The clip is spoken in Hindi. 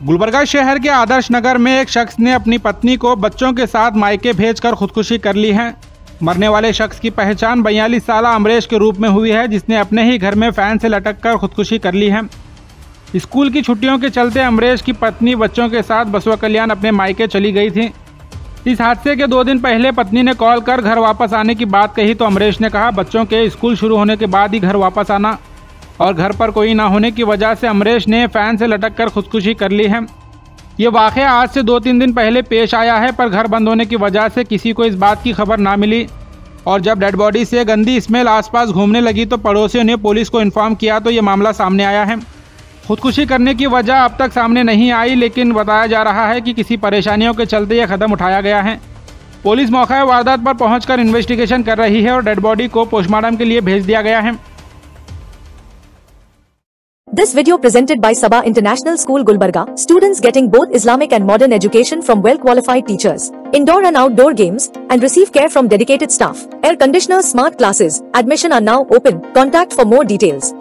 गुलबर्गा शहर के आदर्श नगर में एक शख्स ने अपनी पत्नी को बच्चों के साथ मायके भेजकर खुदकुशी कर ली है। मरने वाले शख्स की पहचान बयालीस साल अमरेश के रूप में हुई है, जिसने अपने ही घर में फ़ैन से लटक कर खुदकुशी कर ली है। स्कूल की छुट्टियों के चलते अमरेश की पत्नी बच्चों के साथ बसवा कल्याण अपने मायके चली गई थी। इस हादसे के दो दिन पहले पत्नी ने कॉल कर घर वापस आने की बात कही तो अमरेश ने कहा, बच्चों के स्कूल शुरू होने के बाद ही घर वापस आना। और घर पर कोई ना होने की वजह से अमरीश ने फ़ैन से लटक कर खुदकुशी कर ली है। ये वाक़ आज से दो तीन दिन पहले पेश आया है, पर घर बंद होने की वजह से किसी को इस बात की खबर ना मिली। और जब डेड बॉडी से गंदी स्मेल आसपास घूमने लगी तो पड़ोसियों ने पुलिस को इन्फॉर्म किया तो ये मामला सामने आया है। खुदकुशी करने की वजह अब तक सामने नहीं आई, लेकिन बताया जा रहा है कि किसी परेशानियों के चलते यह कदम उठाया गया है। पुलिस मौका वारदात पर पहुंचकर इन्वेस्टिगेशन कर रही है और डेड बॉडी को पोस्टमार्टम के लिए भेज दिया गया है। This video presented by Sabah International School Gulbarga, students getting both Islamic and modern education from well-qualified teachers, indoor and outdoor games, and receive care from dedicated staff. Air conditioners, smart classes, admission are now open. Contact for more details.